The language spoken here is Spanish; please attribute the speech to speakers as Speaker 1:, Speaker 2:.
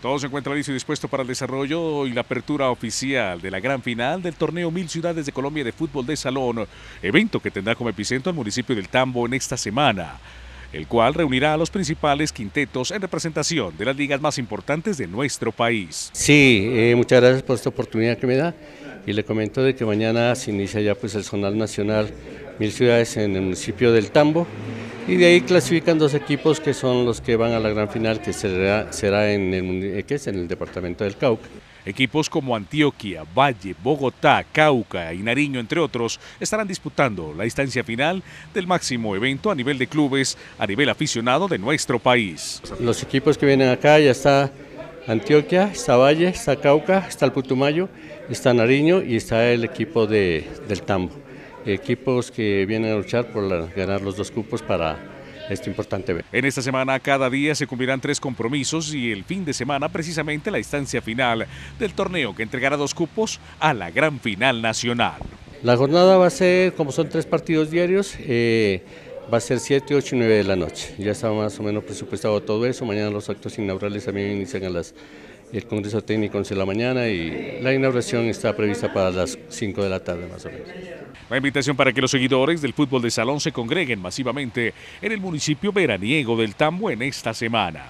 Speaker 1: Todo se encuentra listo y dispuesto para el desarrollo y la apertura oficial de la gran final del torneo Mil Ciudades de Colombia de Fútbol de Salón, evento que tendrá como epicentro al municipio del Tambo en esta semana, el cual reunirá a los principales quintetos en representación de las ligas más importantes de nuestro país.
Speaker 2: Sí, eh, muchas gracias por esta oportunidad que me da y le comento de que mañana se inicia ya pues el zonal nacional Mil Ciudades en el municipio del Tambo y de ahí clasifican dos equipos que son los que van a la gran final que será, será en, el, eh, es en el departamento del Cauca.
Speaker 1: Equipos como Antioquia, Valle, Bogotá, Cauca y Nariño, entre otros, estarán disputando la instancia final del máximo evento a nivel de clubes, a nivel aficionado de nuestro país.
Speaker 2: Los equipos que vienen acá ya está Antioquia, está Valle, está Cauca, está el Putumayo, está Nariño y está el equipo de, del Tambo equipos que vienen a luchar por ganar los dos cupos para este importante evento.
Speaker 1: En esta semana cada día se cumplirán tres compromisos y el fin de semana precisamente la instancia final del torneo que entregará dos cupos a la gran final nacional.
Speaker 2: La jornada va a ser, como son tres partidos diarios, eh, va a ser 7, 8 y 9 de la noche. Ya está más o menos presupuestado todo eso. Mañana los actos inaugurales también inician a las el Congreso Técnico 11 de la mañana y la inauguración está prevista para las 5 de la tarde más o menos.
Speaker 1: La invitación para que los seguidores del fútbol de salón se congreguen masivamente en el municipio veraniego del Tambo en esta semana.